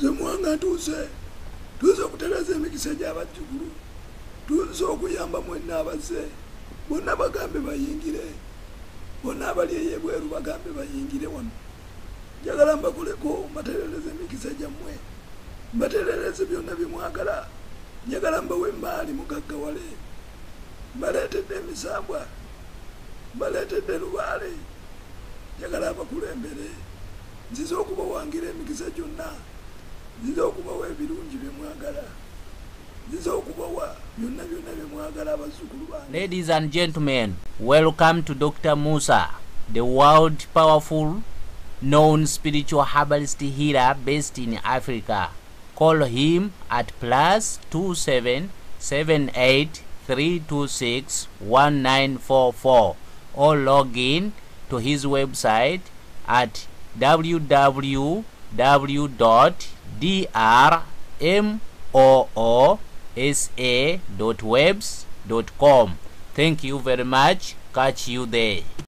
nze muwanga ntuuse tuuse okutereza emikisa gy'abajjukulu tuuse okuyamba mwenna abazze. Bonna bagambe bayingire. Bonna abali eyebweru bagambe bayingire wano. Njagala mbakoleko mbaterereze emikisa gyammwe. Mbaterereze byonna byemwagala njagala mbawe emaali mugaggawale mbaleetedde emisambwa. Mbaleetedde lubaale. Njagala abakulembere. Nziza okubawangira emikisa gyonna ebirungi byemwagala byonna byonna byemwagala abazzukulu bange Ladies and gentlemen, welcome to Dr. Musa, the world powerful, known spiritual herbalist healer based in Africa. Call him at plus two seven seven eight three two six one nine four four or log in to his website at www.drmoosa.webs.com. Thank you very much. Catch you there.